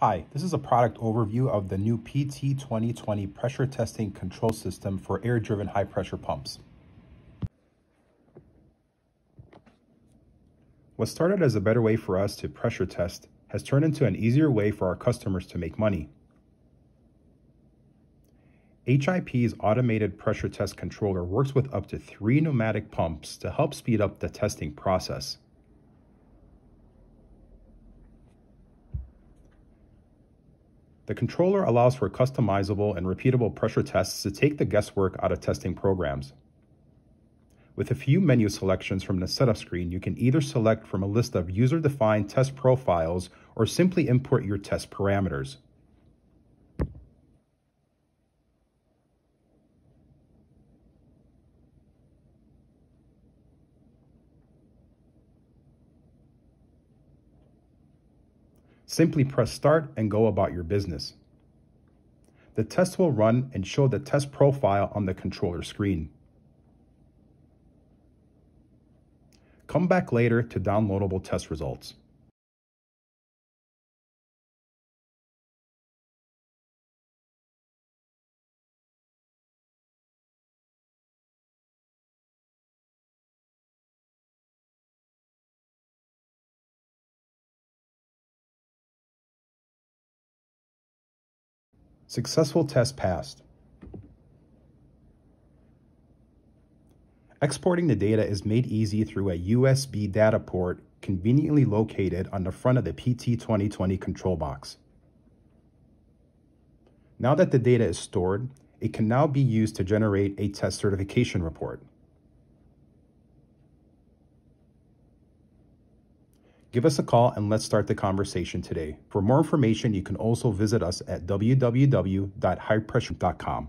Hi, this is a product overview of the new PT 2020 pressure testing control system for air-driven high-pressure pumps. What started as a better way for us to pressure test has turned into an easier way for our customers to make money. HIP's automated pressure test controller works with up to three pneumatic pumps to help speed up the testing process. The controller allows for customizable and repeatable pressure tests to take the guesswork out of testing programs. With a few menu selections from the setup screen, you can either select from a list of user-defined test profiles or simply import your test parameters. Simply press start and go about your business. The test will run and show the test profile on the controller screen. Come back later to downloadable test results. Successful test passed. Exporting the data is made easy through a USB data port conveniently located on the front of the PT 2020 control box. Now that the data is stored, it can now be used to generate a test certification report. Give us a call and let's start the conversation today. For more information, you can also visit us at www.highpressure.com.